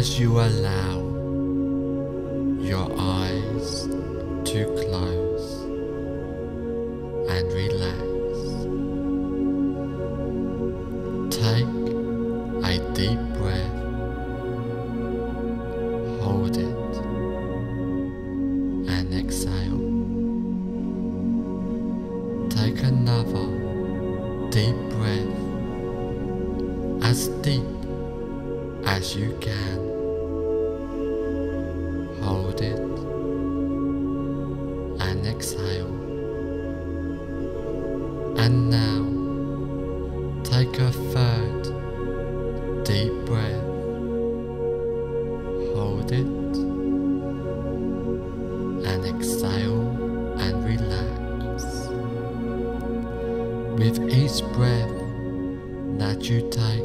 as you allow. it and exhale and relax. With each breath that you take,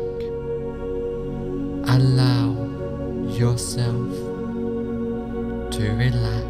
allow yourself to relax.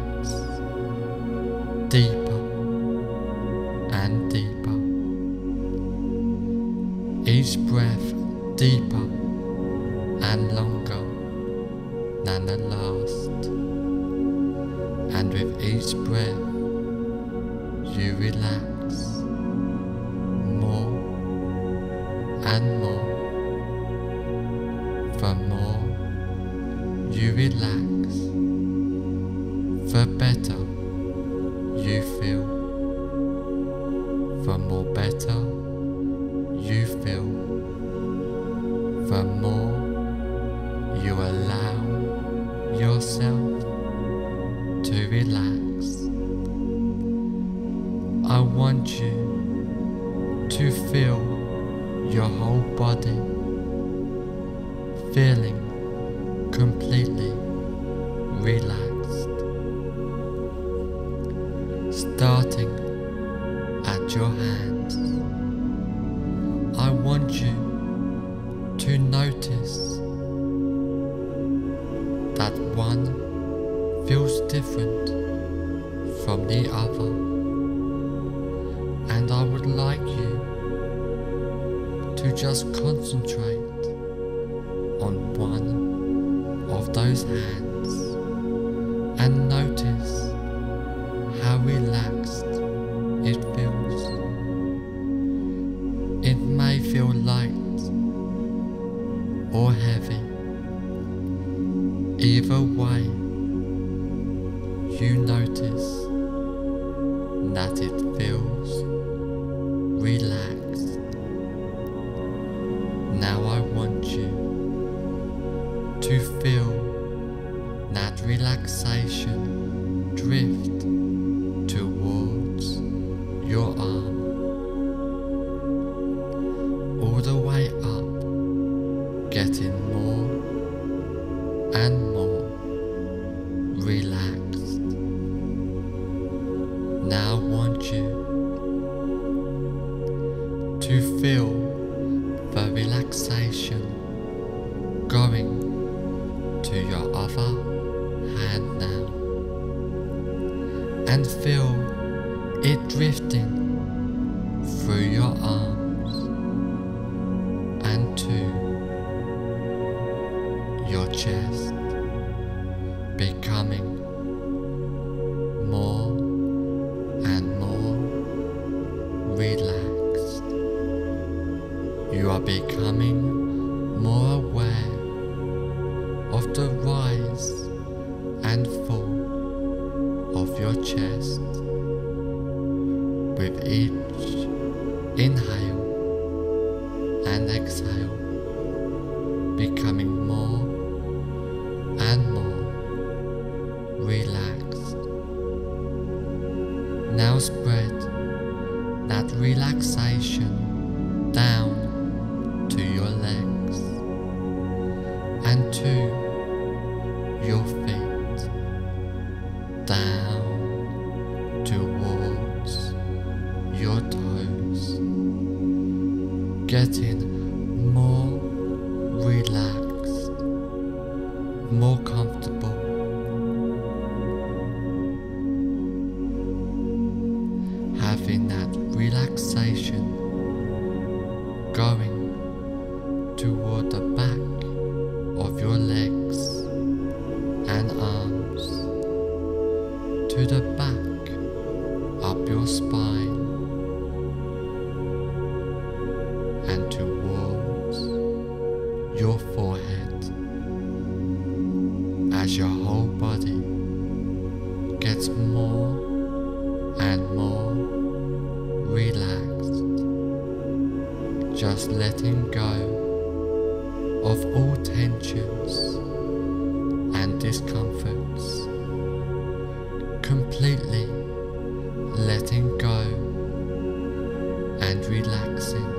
feels different from the other and I would like you to just concentrate on one of those hands and notice how relaxed it feels. more. Relaxed, just letting go of all tensions and discomforts, completely letting go and relaxing.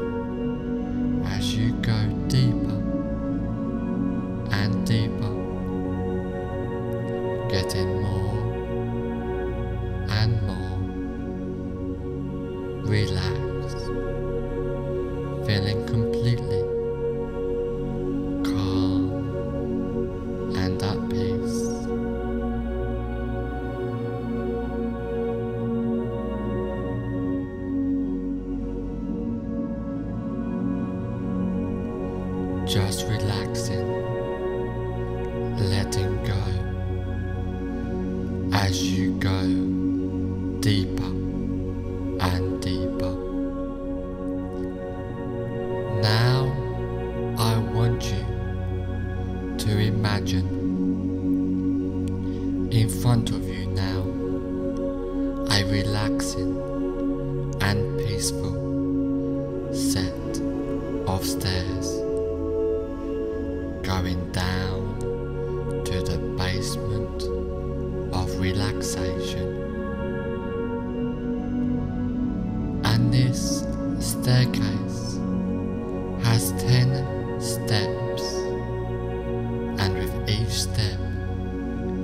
This staircase has 10 steps, and with each step,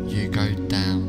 you go down.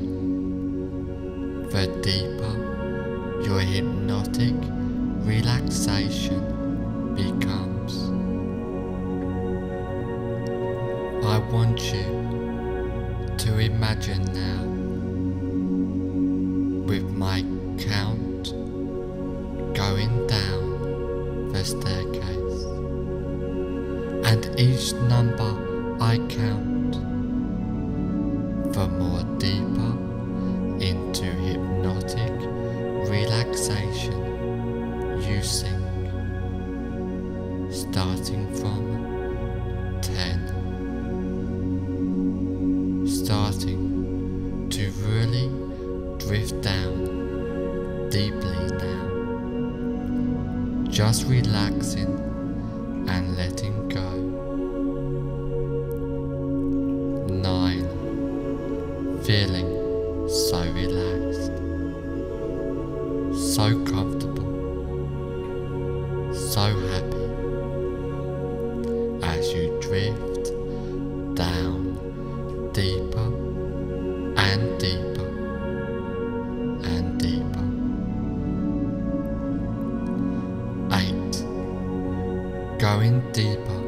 going deeper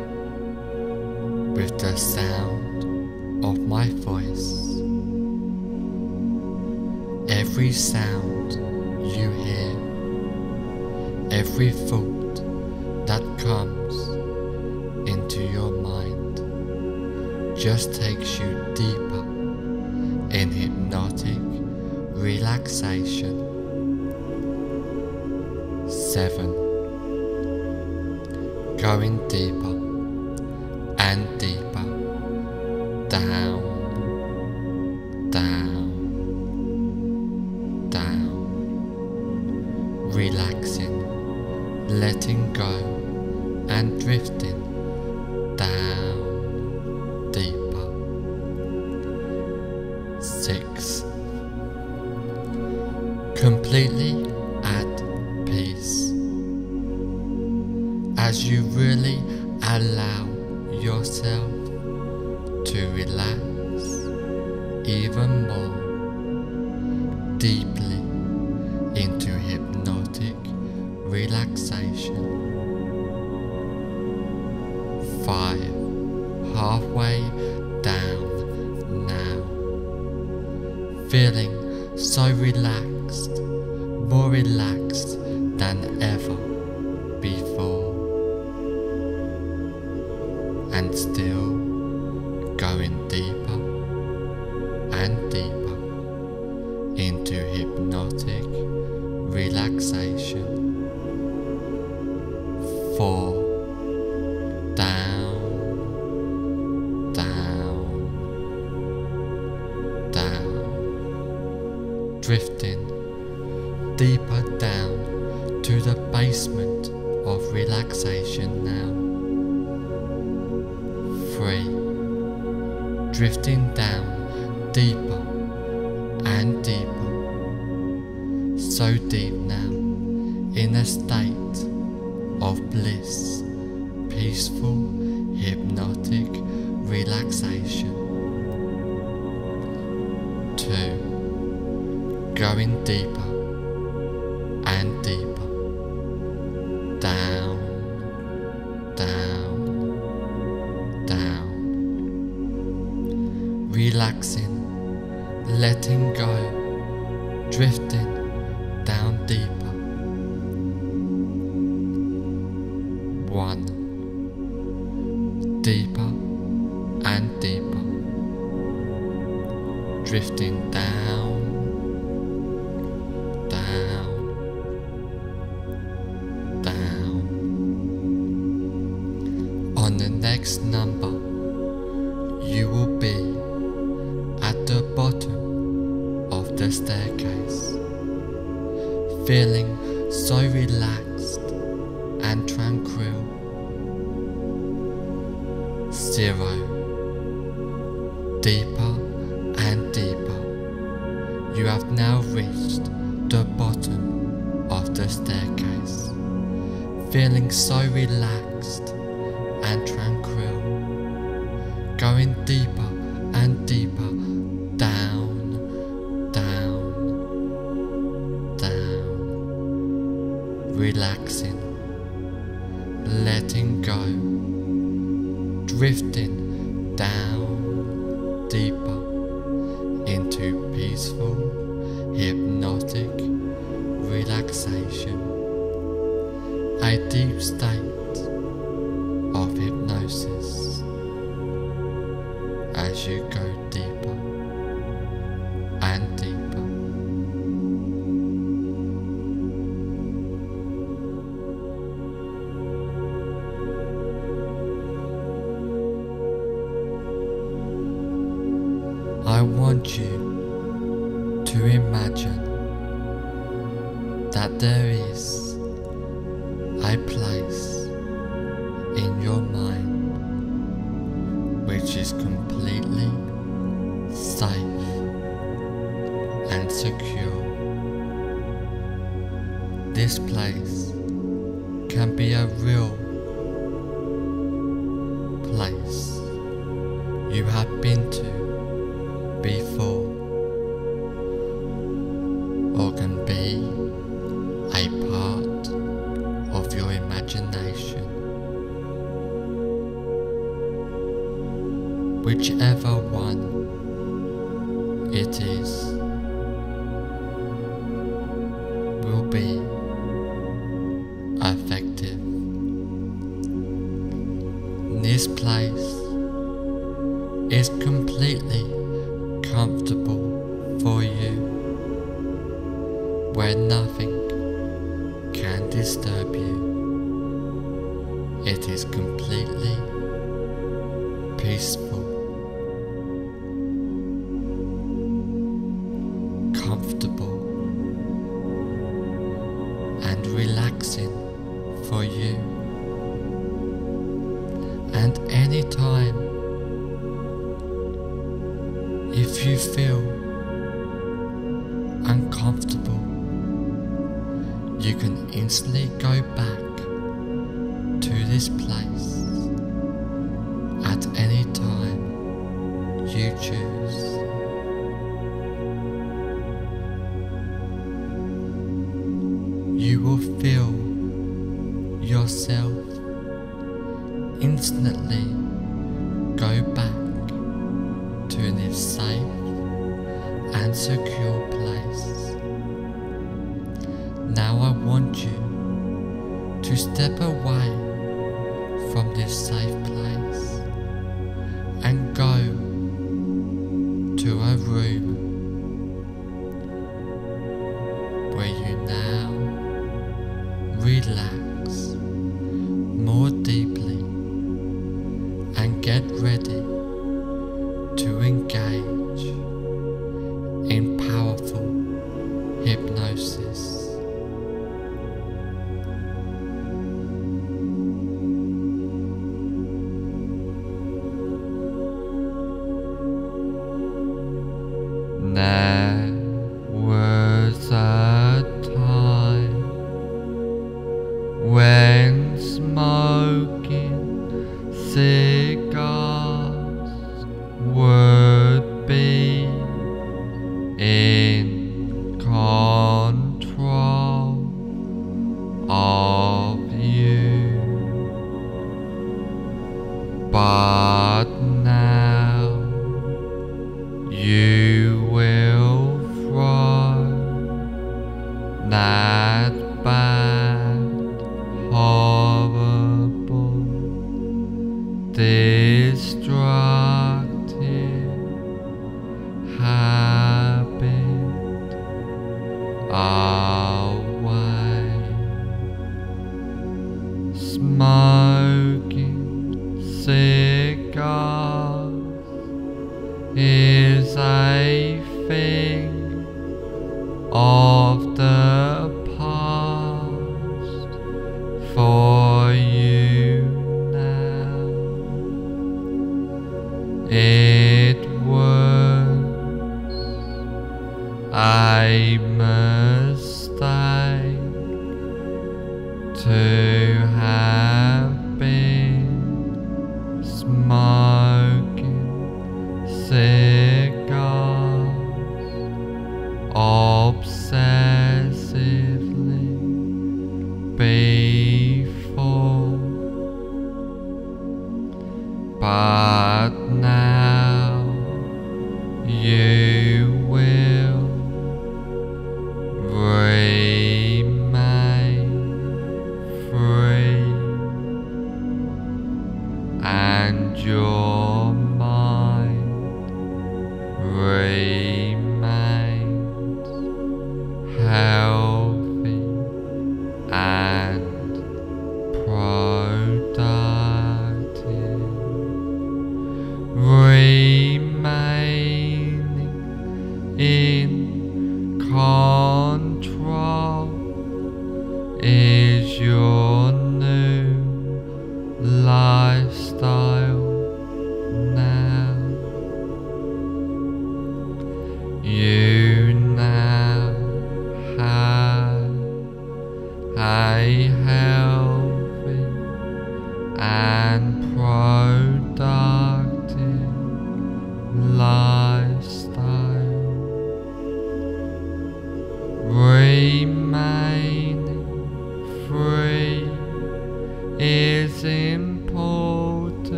with the sound of my voice. Every sound you hear, every thought that comes into your mind just takes you deeper in hypnotic relaxation. 7 going Teipa. and still going deeper. you will be at the bottom of the staircase, feeling so relaxed and tranquil. Zero. safe and secure. This place can be a real you will feel that bad,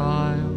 fire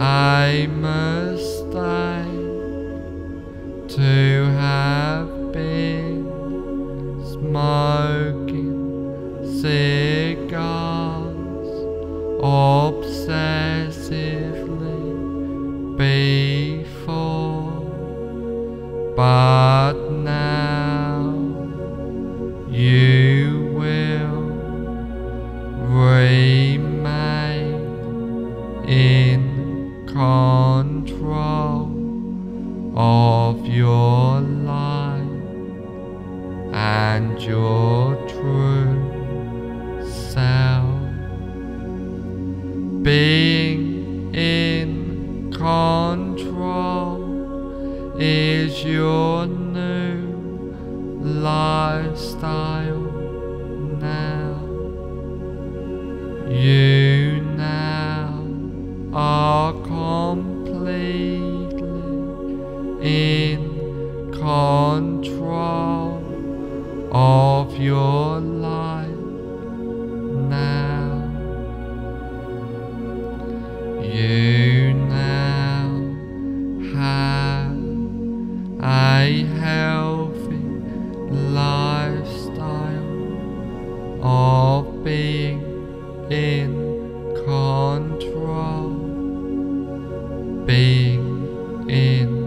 I must die to being in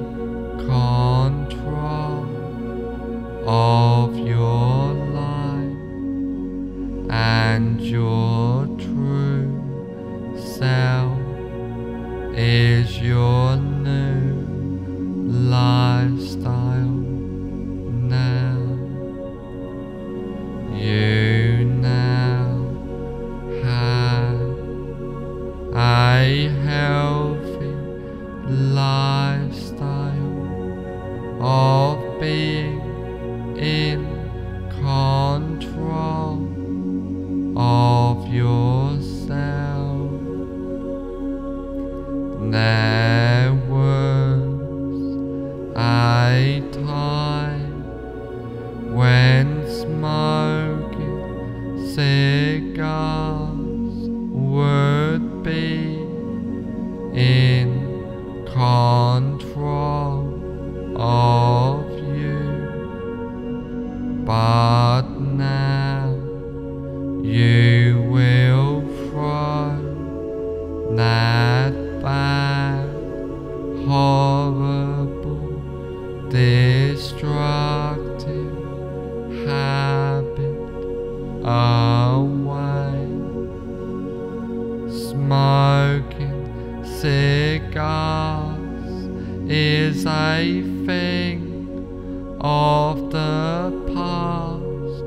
is a thing of the past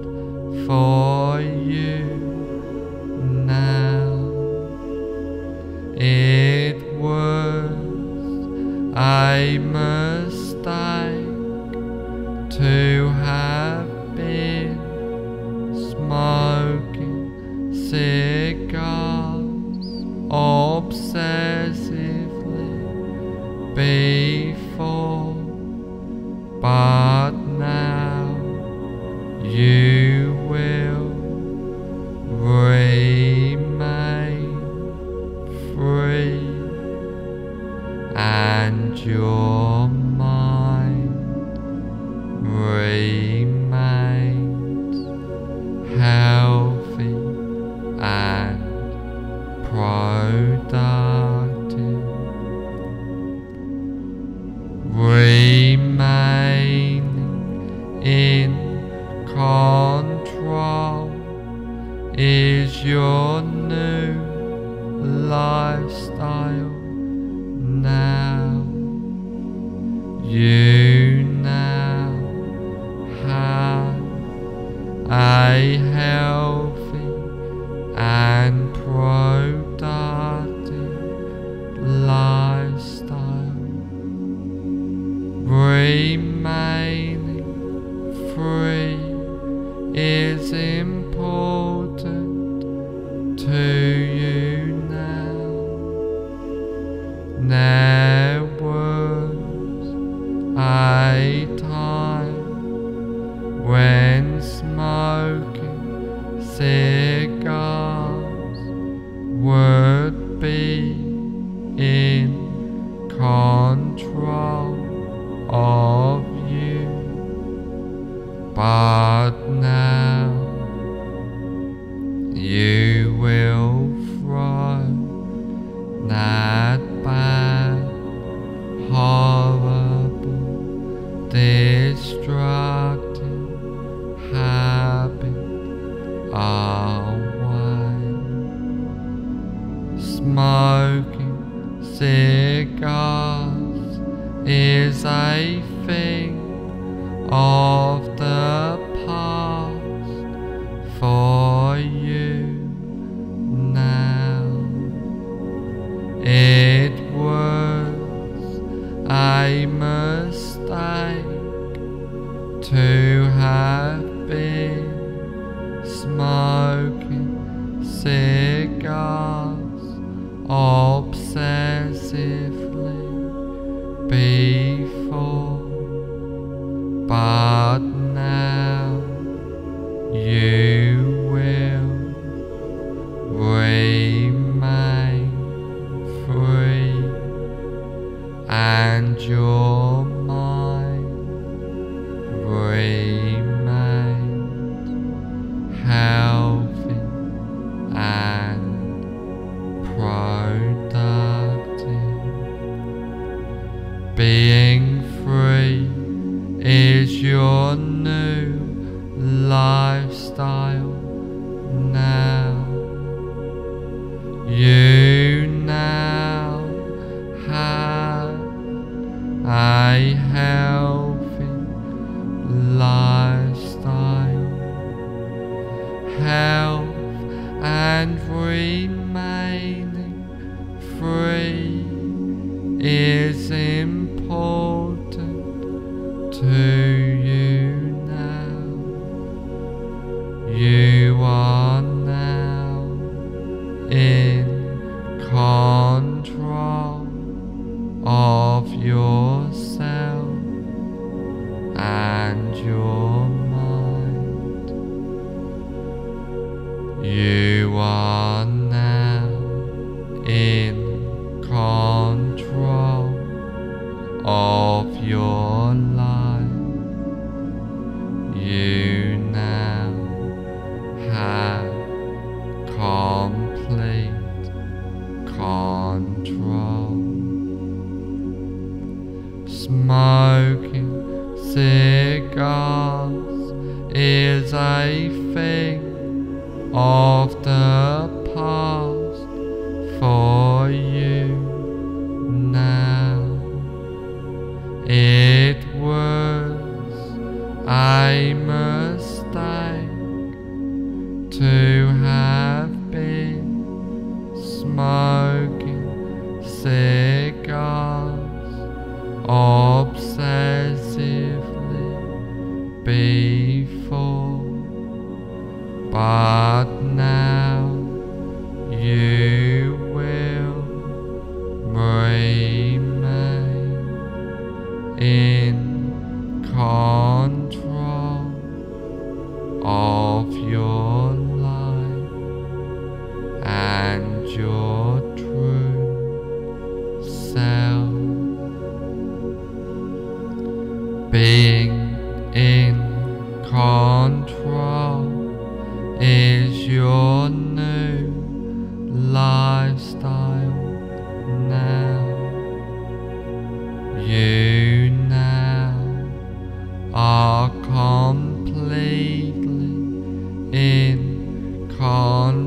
for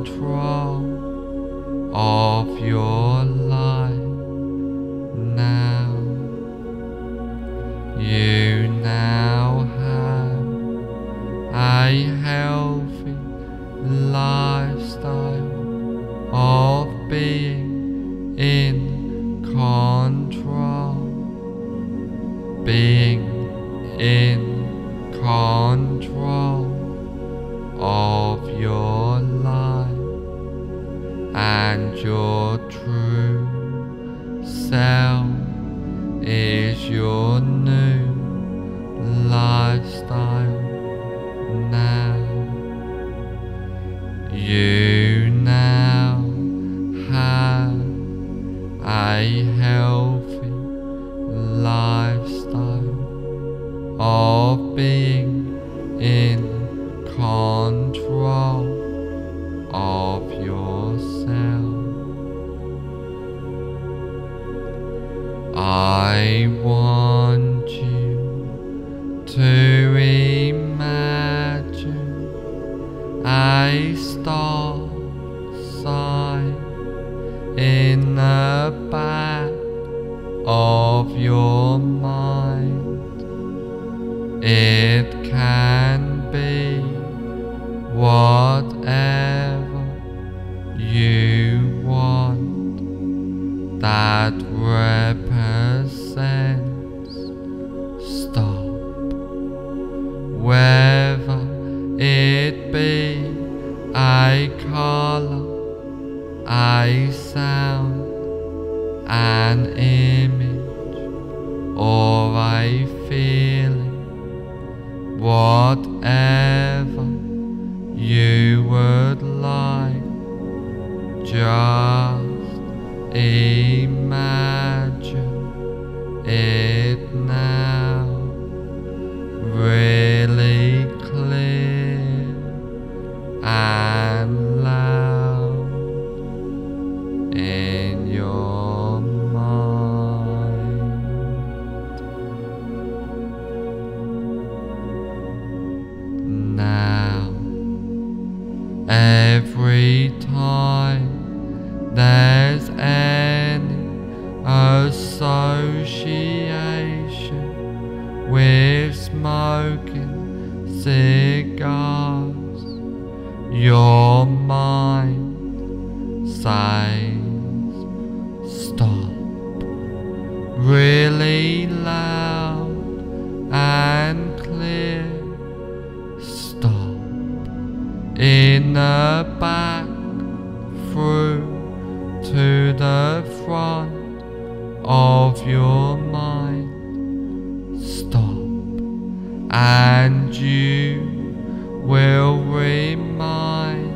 control of your life. estatua. of your mind. Stop, and you will remind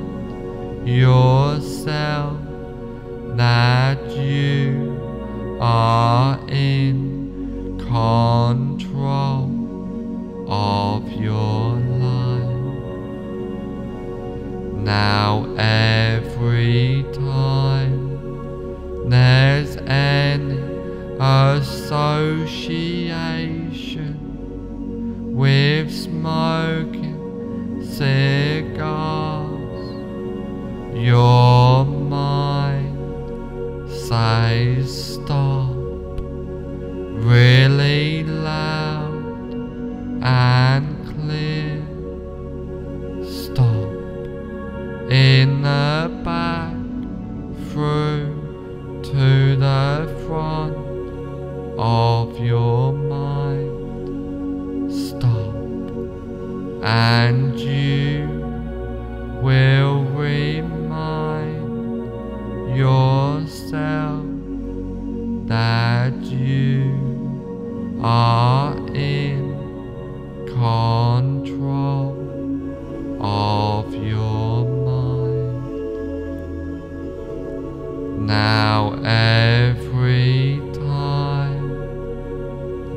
your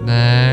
네.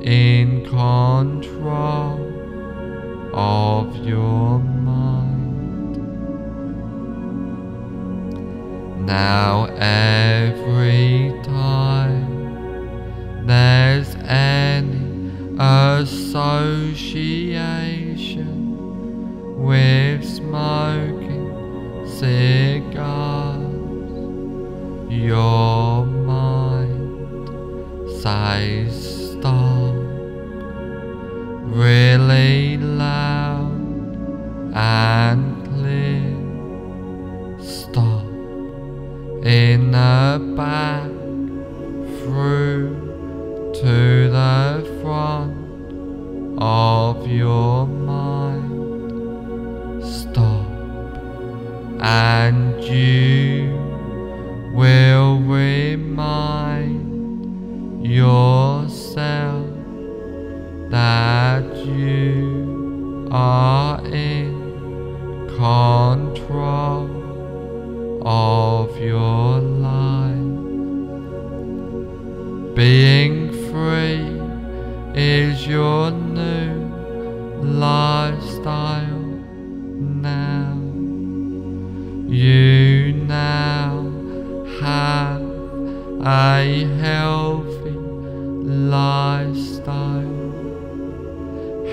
in control of your mind. Now, every time there's any association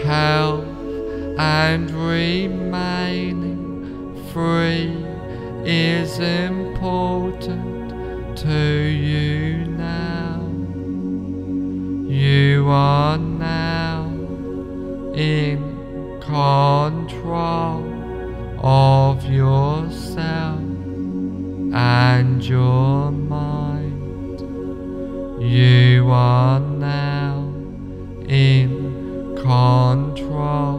health and remaining free is important to you now. You are now in control of yourself and your mind. You are now in contrast.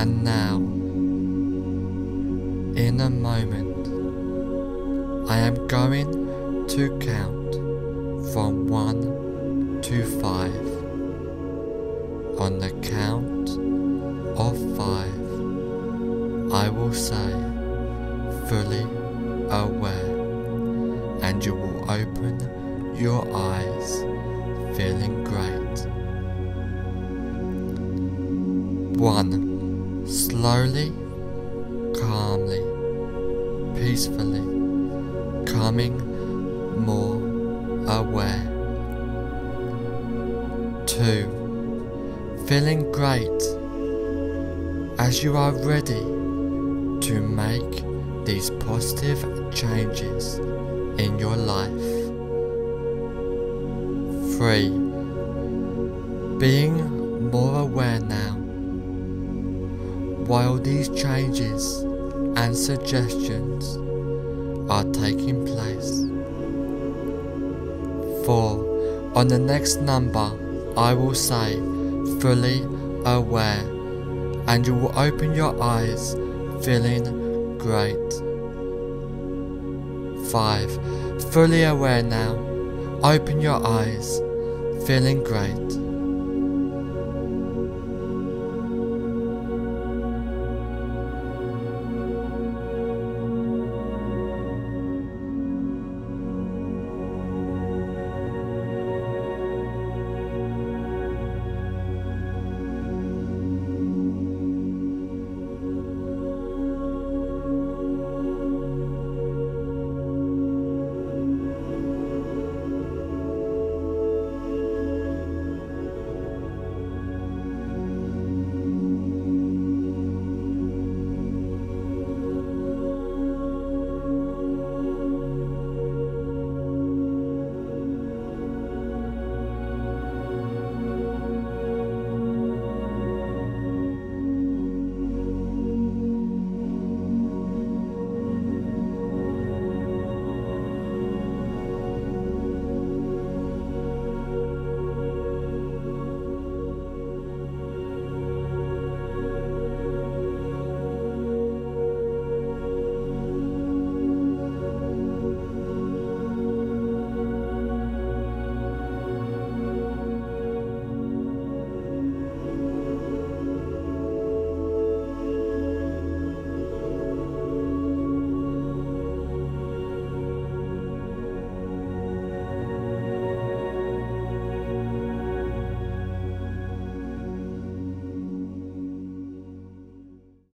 and now. In a moment, I am going to count from 1 to 5 on the ready to make these positive changes in your life. 3. Being more aware now while these changes and suggestions are taking place. 4. On the next number, I will say, fully aware, and you will open your eyes feeling great. 5. Fully aware now, open your eyes, feeling great.